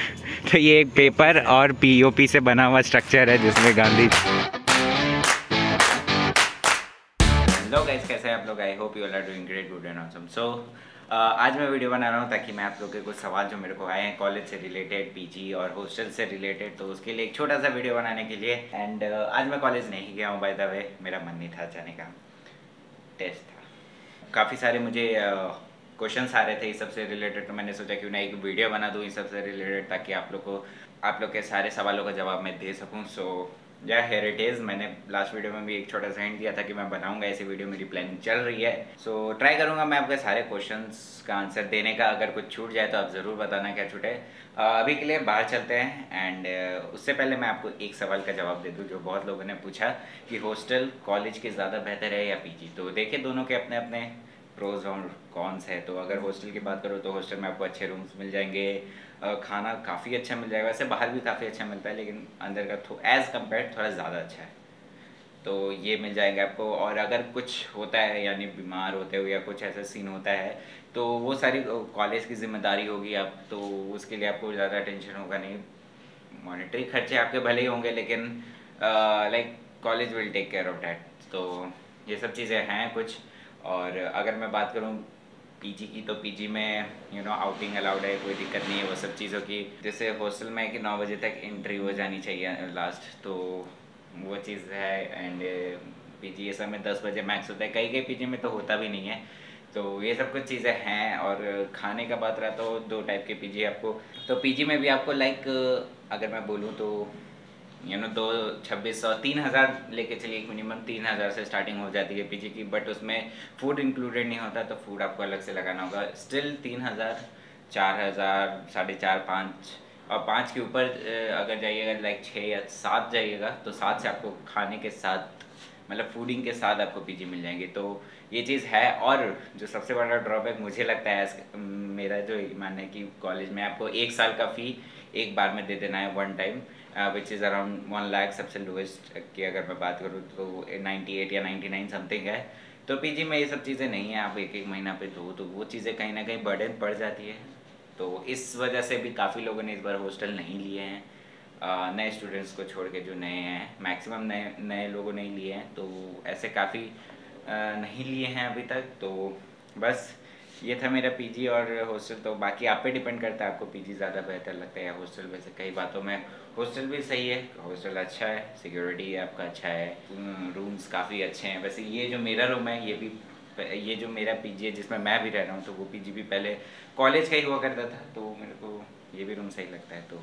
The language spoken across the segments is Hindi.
तो ये एक पेपर और पीओपी से बना हुआ स्ट्रक्चर है जिसमें गांधी हेलो गाइस कैसे हैं आप लोग? I hope you are doing great good and awesome so आज मैं वीडियो बना रहा हूँ ताकि मैं आप लोग के कुछ सवाल जो मेरे को आए हैं कॉलेज से रिलेटेड पीजी और हॉस्टल से रिलेटेड तो उसके लिए एक छोटा सा वीडियो बनाने के लिए। एंड uh, आज मैं कॉलेज नहीं गया हूँ बाय द वे मेरा मन नहीं था जाने का। टेस्ट था। काफ़ी सारे मुझे क्वेश्चन uh, आ रहे थे इस सबसे रिलेटेड तो मैंने सोचा क्यों ना एक वीडियो बना दूँ इस सबसे रिलेटेड ताकि आप लोग को आप लोग के सारे सवालों का जवाब मैं दे सकूँ। सो या हेरिटेज मैंने लास्ट वीडियो में भी एक छोटा सा हिंट दिया था कि मैं बनाऊँगा ऐसी वीडियो मेरी प्लानिंग चल रही है। सो so, ट्राई करूँगा मैं आपके सारे क्वेश्चंस का आंसर देने का। अगर कुछ छूट जाए तो आप ज़रूर बताना क्या छूटे अभी के लिए बाहर चलते हैं एंड उससे पहले मैं आपको एक सवाल का जवाब दे दूँ जो बहुत लोगों ने पूछा कि हॉस्टल कॉलेज के ज़्यादा बेहतर है या पीजी? तो देखिए दोनों के अपने अपने प्रोज और कॉन्स है। तो अगर हॉस्टल की बात करो तो हॉस्टल में आपको अच्छे रूम्स मिल जाएँगे। खाना काफ़ी अच्छा मिल जाएगा। वैसे बाहर भी काफ़ी अच्छा मिलता है, लेकिन अंदर का थो एज़ कंपेयर थोड़ा ज़्यादा अच्छा है। तो ये मिल जाएगा आपको। और अगर कुछ होता है, यानी बीमार होते हो या कुछ ऐसा सीन होता है तो वो सारी कॉलेज की ज़िम्मेदारी होगी आप। तो उसके लिए आपको ज़्यादा टेंशन होगा नहीं। मॉनिटरी खर्चे आपके भले ही होंगे, लेकिन like college will take care of that तो ये सब चीज़ें हैं कुछ। और अगर मैं बात करूँ पीजी की तो पीजी में यू नो आउटिंग अलाउड है, कोई दिक्कत नहीं है, वो सब चीज़ों की। जैसे हॉस्टल में है कि नौ बजे तक एंट्री हो जानी चाहिए लास्ट तो वो चीज़ है एंड पीजी ये सब में दस बजे मैक्स होता है। कई कई पीजी में तो होता भी नहीं है। तो ये सब कुछ चीज़ें हैं, और खाने का बात रहा तो दो टाइप के पीजी आपको। तो पीजी में भी आपको लाइक अगर मैं बोलूँ तो यू नो दो छब्बीस सौ, तीन हज़ार लेके चलिए मिनिमम तीन हज़ार से स्टार्टिंग हो जाती है पीजी की बट उसमें फ़ूड इंक्लूडेड नहीं होता तो फ़ूड आपको अलग से लगाना होगा। स्टिल तीन हज़ार, चार हज़ार, साढ़े चार, पाँच, और पाँच के ऊपर अगर जाइएगा लाइक छः या सात जाइएगा तो सात से आपको खाने के साथ मतलब फूडिंग के साथ आपको पीजी मिल जाएँगे। तो ये चीज़ है, और जो सबसे बड़ा ड्रॉबैक मुझे लगता है मेरा जो मानना है कि कॉलेज में आपको एक साल का फ़ी एक बार में दे देना है one time which is around one lakh सबसे लोएस्ट की अगर मैं बात करूँ तो नाइन्टी एट या नाइन्टी नाइन समथिंग है। तो पीजी में ये सब चीज़ें नहीं है, आप एक एक महीना पे दो तो वो चीज़ें कहीं ना कहीं बर्डन पड़ जाती है। तो इस वजह से भी काफ़ी लोगों ने इस बार हॉस्टल नहीं लिए हैं। नए स्टूडेंट्स को छोड़ के जो नए हैं मैक्सिमम नए नए लोगों ने लिए हैं तो ऐसे काफ़ी नहीं लिए हैं अभी तक। तो बस ये था मेरा पीजी और हॉस्टल तो बाकी आप पे डिपेंड करता है आपको पीजी ज़्यादा बेहतर लगता है या हॉस्टल वैसे कई बातों में हॉस्टल भी सही है, हॉस्टल अच्छा है, सिक्योरिटी आपका अच्छा है रूम्स काफ़ी अच्छे हैं। वैसे ये जो मेरा रूम है, ये भी ये जो मेरा पीजी है, जिसमें मैं भी रह रहा हूँ तो वो पीजी भी पहले कॉलेज का ही हुआ करता था तो मेरे को ये भी रूम सही लगता है तो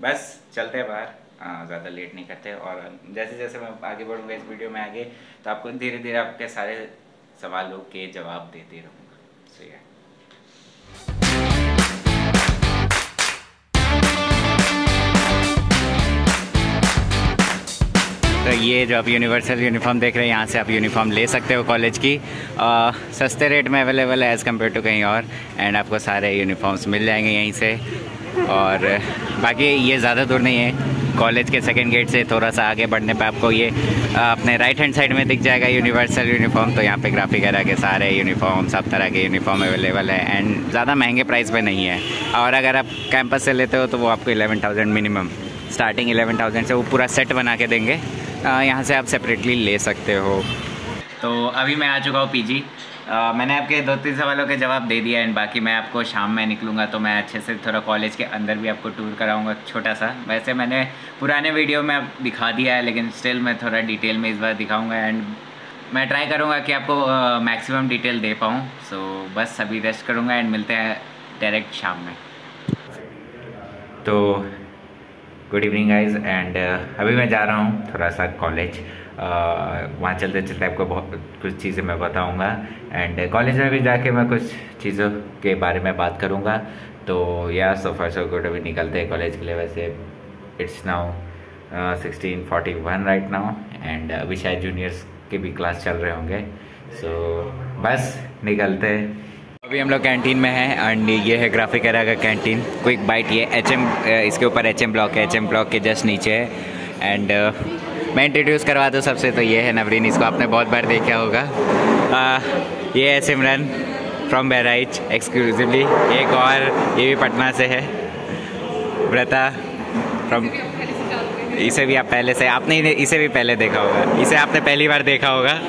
बस चलते हैं बाहर। ज़्यादा लेट नहीं करते और जैसे जैसे मैं आगे बढ़ूँगा इस वीडियो में आगे तो आपको धीरे धीरे आपके सारे सवालों के जवाब देते रहूँगा। So yeah. तो ये जो आप यूनिवर्सल यूनिफॉर्म देख रहे हैं यहाँ से आप यूनिफॉर्म ले सकते हो कॉलेज की। आ, सस्ते रेट में अवेलेबल है एज़ कंपेयर टू कहीं और एंड आपको सारे यूनिफॉर्म्स मिल जाएँगे यहीं से। और बाकी ये ज़्यादा दूर नहीं है। कॉलेज के सेकेंड गेट से थोड़ा सा आगे बढ़ने पे आपको ये अपने राइट हैंड साइड में दिख जाएगा यूनिवर्सल यूनिफॉर्म तो यहाँ पे ग्राफिक वगैरह के सारे यूनिफॉर्म सब तरह के यूनिफॉर्म अवेलेबल है एंड ज़्यादा महँगे प्राइस पे नहीं है। और अगर आप कैंपस से लेते हो तो वो आपको eleven thousand minimum starting eleven thousand से वो पूरा सेट बना के देंगे। यहाँ से आप सेपरेटली ले सकते हो। तो अभी मैं आ चुका हूँ पी मैंने आपके दो तीन सवालों के जवाब दे दिया एंड बाकी मैं आपको शाम में निकलूँगा तो मैं अच्छे से थोड़ा कॉलेज के अंदर भी आपको टूर कराऊँगा छोटा सा। वैसे मैंने पुराने वीडियो में दिखा दिया है, लेकिन स्टिल मैं थोड़ा डिटेल में इस बार दिखाऊँगा एंड मैं ट्राई करूँगा कि आपको मैक्सिमम डिटेल दे पाऊँ। सो बस अभी रेस्ट करूँगा एंड मिलते हैं डायरेक्ट शाम में। तो गुड इवनिंग गाइज़ एंड अभी मैं जा रहा हूँ थोड़ा सा कॉलेज वहाँ चलते चलते आपको बहुत कुछ चीज़ें मैं बताऊँगा. एंड कॉलेज में भी जाके मैं कुछ चीज़ों के बारे में बात करूँगा. तो या सो फर सो गुड अभी निकलते हैं कॉलेज के लिए वैसे. It's now sixteen forty one right now and अभी शायद जूनियर्स के भी क्लास चल रहे होंगे. सो so, बस निकलते अभी हम लोग कैंटीन में हैं एंड ये है ग्राफिक एरा का कैंटीन क्विक बाइट ये एच एम इसके ऊपर एच एम ब्लॉक है। एच एम ब्लॉक के जस्ट नीचे है। एंड मैं इंट्रोड्यूस करवा दूँ सबसे तो ये है नवरीन इसको आपने बहुत बार देखा होगा। आ, ये है सिमरन फ्रॉम बहराइच एक्सक्लूसिवली एक और ये भी पटना से है। व्रता फ्रॉम इसे भी आप पहले से आपने इसे भी पहले देखा होगा। इसे आपने पहली बार देखा होगा।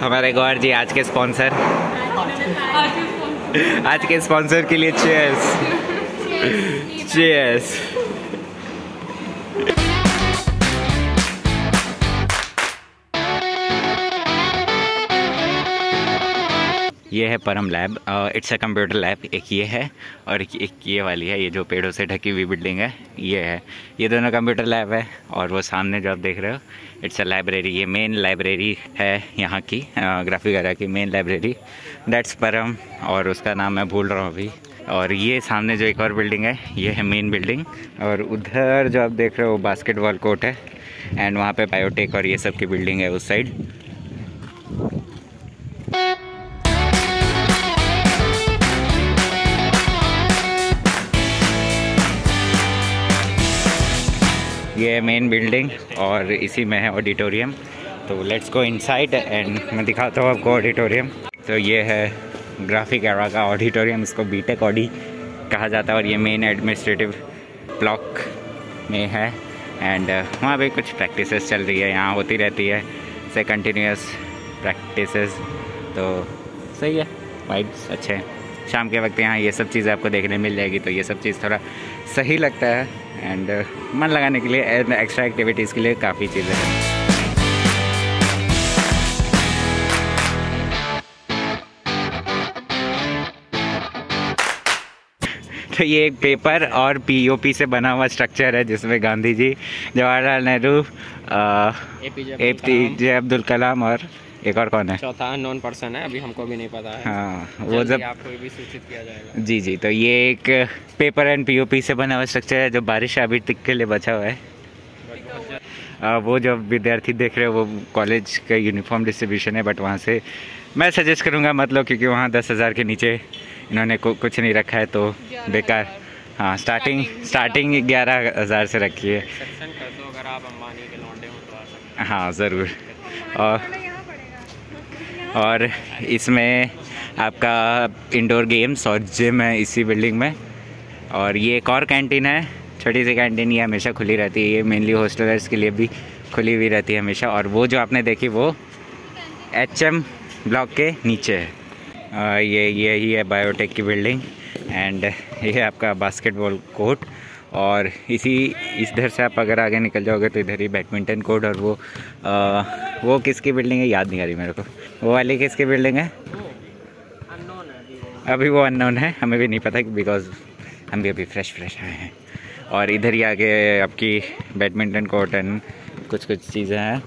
हमारे गौर जी आज के स्पॉन्सर आज के स्पॉन्सर के लिए चेयर्स चेयर्स ये है Param lab it's a computer lab एक ये है और एक, एक ये वाली है ये जो पेड़ों से ढकी हुई बिल्डिंग है ये है। ये दोनों कंप्यूटर लैब है और वो सामने जो आप देख रहे हो इट्स अ लाइब्रेरी ये मेन लाइब्रेरी है यहाँ की ग्राफिक एरा की मेन लाइब्रेरी। दैट्स परम और उसका नाम मैं भूल रहा हूँ अभी। और ये सामने जो एक और बिल्डिंग है ये है मेन बिल्डिंग और उधर जो आप देख रहे हो बास्केटबॉल कोर्ट है एंड वहाँ पे बायोटेक और ये सब की बिल्डिंग है उस साइड ये है मेन बिल्डिंग और इसी में है ऑडिटोरियम तो लेट्स गो इनसाइड एंड मैं दिखाता हूँ आपको ऑडिटोरियम तो ये है ग्राफिक एरा का ऑडिटोरियम इसको बीटेक ऑडी कहा जाता है और ये मेन एडमिनिस्ट्रेटिव ब्लॉक में है. एंड uh, वहाँ पे कुछ प्रैक्टिसेस चल रही है यहाँ होती रहती है. से कंटिन्यूस प्रैक्टिसेस तो सही है वाइब्स अच्छे हैं. शाम के वक्त यहाँ ये सब चीज़ें आपको देखने मिल जाएगी तो ये सब चीज़ थोड़ा सही लगता है एंड uh, मन लगाने के लिए एंड एक्स्ट्रा एक्टिविटीज़ के लिए काफ़ी चीज़ें हैं। तो ये एक पेपर और पीओपी से बना हुआ स्ट्रक्चर है जिसमें Gandhi ji Jawaharlal Nehru A P J Abdul Kalam और एक और कौन है? चौथा नॉन पर्सन है अभी हमको भी नहीं पता है। हाँ वो जब आपको भी सूचित किया जाएगा। जी जी तो ये एक पेपर एंड पीओपी से बना हुआ स्ट्रक्चर है जो बारिश अभी तक के लिए बचा हुआ है। आ, वो जो विद्यार्थी देख रहे हो वो कॉलेज का यूनिफॉर्म डिस्ट्रीब्यूशन है बट वहाँ से मैं सजेस्ट करूँगा मतलब क्योंकि वहाँ दस हज़ार के नीचे इन्होंने कुछ नहीं रखा है तो बेकार। हाँ स्टार्टिंग स्टार्टिंग ग्यारह हज़ार। से रखी है। तो हाँ। ज़रूर। और और इसमें आपका इंडोर गेम्स और जिम है इसी बिल्डिंग में। और ये एक और कैंटीन है छोटी सी कैंटीन ये हमेशा खुली रहती है। ये मेनली हॉस्टलर्स के लिए भी खुली हुई रहती है हमेशा। और वो जो आपने देखी वो एच एम ब्लॉक के नीचे है। आ, ये यही है बायोटेक की बिल्डिंग एंड ये है आपका बास्केटबॉल कोर्ट और इसी इस इधर से आप अगर आगे निकल जाओगे तो इधर ही बैडमिंटन कोर्ट और वो आ, वो किसकी बिल्डिंग है याद नहीं आ रही मेरे को। वो वाली किसकी बिल्डिंग है? अभी वो अननोन है हमें भी नहीं पता बिकॉज़ हम भी अभी फ्रेश फ्रेश आए हैं। और इधर ही आगे आपकी बैडमिंटन कोर्ट एंड कुछ कुछ चीज़ें हैं।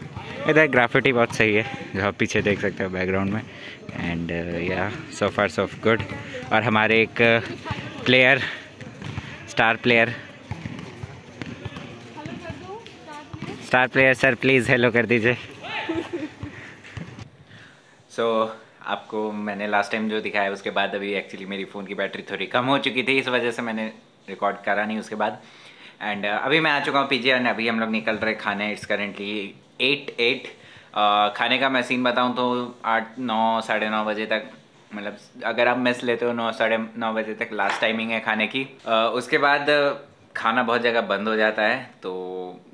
इधर ग्राफिटी बहुत सही है जो आप पीछे देख सकते हो बैकग्राउंड में। एंड या सो फार सो गुड और हमारे एक player star player star player sir please hello कर दीजिए। सो so, आपको मैंने लास्ट टाइम जो दिखाया उसके बाद अभी एक्चुअली मेरी फ़ोन की बैटरी थोड़ी कम हो चुकी थी इस वजह से मैंने रिकॉर्ड करा नहीं उसके बाद। एंड uh, अभी मैं आ चुका हूँ पीजी एंड अभी हम लोग निकल रहे खाने इट्स करेंटली एट एट खाने का मैं सीन बताऊँ तो आठ नौ साढ़े नौ बजे तक मतलब अगर आप मिस लेते हो नौ साढ़े नौ बजे तक लास्ट टाइमिंग है खाने की। Uh, उसके बाद खाना बहुत जगह बंद हो जाता है तो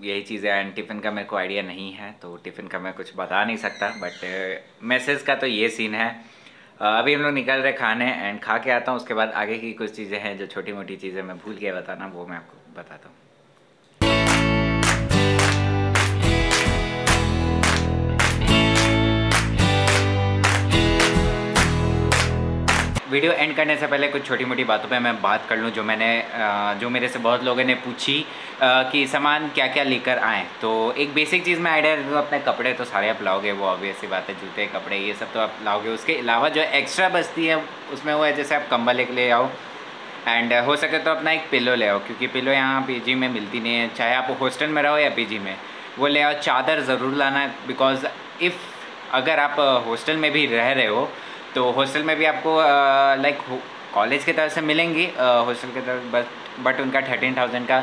यही चीज़ें एंड टिफ़िन का मेरे को आइडिया नहीं है तो टिफ़िन का मैं कुछ बता नहीं सकता बट मैसेज का तो ये सीन है। अभी हम लोग निकल रहे खाने एंड खा के आता हूँ, उसके बाद आगे की कुछ चीज़ें हैं, जो छोटी मोटी चीज़ें मैं भूल गया बताना, वो मैं आपको बताता हूँ। वीडियो एंड करने से पहले कुछ छोटी मोटी बातों पे मैं बात कर लूँ जो मैंने जो मेरे से बहुत लोगों ने पूछी कि सामान क्या क्या लेकर आएँ। तो एक बेसिक चीज़ मैं आइडिया दूँ अपने कपड़े तो सारे आप लाओगे, वो ऑब्वियस सी बात है, जूते, कपड़े, ये सब तो आप लाओगे। उसके अलावा जो एक्स्ट्रा बचती है, उसमें वो है, जैसे आप कम्बल एक ले आओ एंड हो सके तो अपना एक पिलो ले आओ, क्योंकि पिलो यहाँ पी में मिलती नहीं है। चाहे आप हॉस्टल में रहो या पीजी में, वो ले आओ, चादर ज़रूर लाना बिकॉज़ इफ़ अगर आप हॉस्टल में भी रह रहे हो तो हॉस्टल में भी आपको लाइक कॉलेज की तरफ़ से मिलेंगी हॉस्टल की तरफ़ बट बट उनका थर्टीन थाउज़ेंड का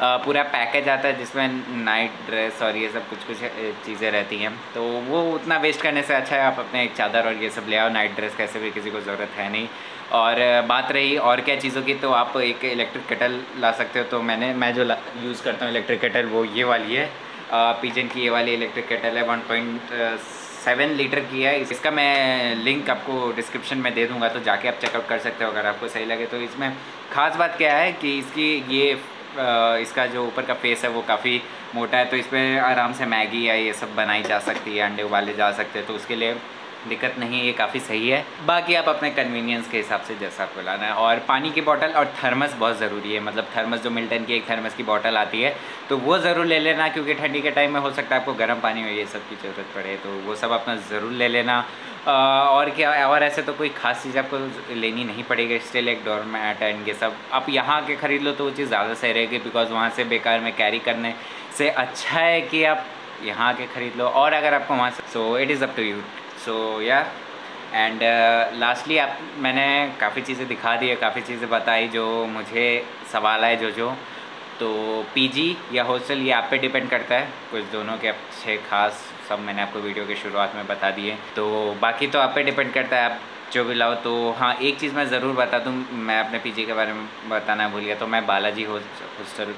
आ, पूरा पैकेज आता है जिसमें नाइट ड्रेस और ये सब कुछ कुछ चीज़ें रहती हैं। तो वो उतना वेस्ट करने से अच्छा है आप अपने एक चादर और ये सब ले आओ नाइट ड्रेस कैसे भी किसी को ज़रूरत है नहीं। और बात रही और क्या चीज़ों की तो आप एक इलेक्ट्रिक केटल ला सकते हो तो मैंने मैं जो यूज़ करता हूँ इलेक्ट्रिक केटल वो ये वाली है। पीजन की ये वाली इलेक्ट्रिक केटल है वन पॉइंट सेवन लीटर की है। इसका मैं लिंक आपको डिस्क्रिप्शन में दे दूँगा तो जाके आप चेकअप कर सकते हो अगर आपको सही लगे। तो इसमें ख़ास बात क्या है कि इसकी ये इसका जो ऊपर का फेस है वो काफ़ी मोटा है तो इस पर आराम से मैगी या ये सब बनाई जा सकती है, अंडे उबाले जा सकते हैं। तो उसके लिए दिक्कत नहीं, ये काफ़ी सही है। बाकी आप अपने कन्वीनियंस के हिसाब से जैसा आपको लाना है। और पानी की बोतल और थर्मस बहुत ज़रूरी है। मतलब थर्मस जो मिल्टन की एक थर्मस की बोतल आती है तो वो ज़रूर ले लेना, क्योंकि ठंडी के टाइम में हो सकता है आपको गर्म पानी हो ये सब की ज़रूरत पड़े तो वो सब अपना ज़रूर ले लेना। और क्या, और ऐसे तो कोई ख़ास चीज़ आपको लेनी नहीं पड़ेगी स्टिल एक डोरमैट एंड ये सब। आप यहाँ के ख़रीद लो तो वो चीज़ ज़्यादा सही रहेगी बिकॉज़ वहाँ से बेकार में कैरी करने से अच्छा है कि आप यहाँ के ख़रीद लो, और अगर आपको वहाँ से so it is up to you so या एंड लास्टली आप, मैंने काफ़ी चीज़ें दिखा दी है, काफ़ी चीज़ें बताई जो मुझे सवाल आए, जो जो। तो पीजी या हॉस्टल, ये आप पे डिपेंड करता है। कुछ दोनों के अच्छे, खास, सब मैंने आपको वीडियो के शुरुआत में बता दिए। तो बाकी तो आप पे डिपेंड करता है, आप जो भी लाओ तो हाँ एक चीज़ मैं ज़रूर बता दूँ, मैं अपने पीजी के बारे में बताना भूल गया तो मैं बालाजी हॉस्टल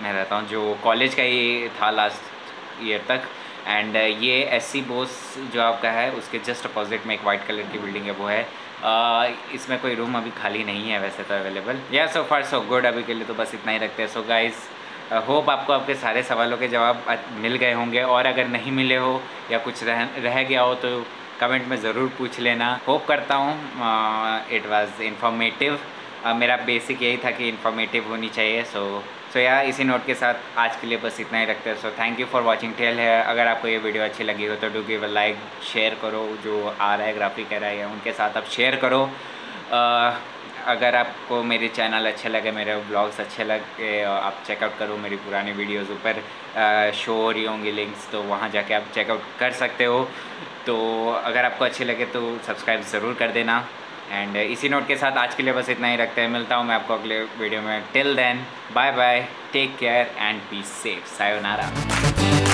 में रहता हूँ, जो कॉलेज का ही था लास्ट ईयर तक। एंड uh, ये एस सी बोस जो आपका है उसके जस्ट अपोजिट में एक वाइट कलर की बिल्डिंग है वो है। Uh, इसमें कोई रूम अभी खाली नहीं है वैसे तो अवेलेबल या सो फार सो गुड अभी के लिए तो बस इतना ही रखते हैं। सो गाइज़ होप आपको आपके सारे सवालों के जवाब मिल गए होंगे। और अगर नहीं मिले हो या कुछ रह रह गया हो तो कमेंट में ज़रूर पूछ लेना। होप करता हूँ इट वॉज़ इंफॉर्मेटिव मेरा बेसिक यही था कि इंफॉर्मेटिव होनी चाहिए सो सो so, यार इसी नोट के साथ आज के लिए बस इतना ही रखते हैं। So thank you for watching tell है अगर आपको ये वीडियो अच्छी लगी हो तो डू गिव लाइक शेयर करो। जो आ रहा है ग्राफिक कह रहा है उनके साथ आप शेयर करो। uh, अगर आपको मेरे चैनल अच्छे लगे मेरे ब्लॉग्स अच्छे लगे आप चेकआउट करो मेरी पुरानी वीडियोस ऊपर। शो हो रही होंगी लिंक्स तो वहाँ जाके आप चेकआउट कर सकते हो। तो अगर आपको अच्छे लगे तो सब्सक्राइब ज़रूर कर देना। एंड uh, इसी नोट के साथ आज के लिए बस इतना ही रखते हैं। मिलता हूँ मैं आपको अगले वीडियो में। Till then bye bye take care and be safe sayonara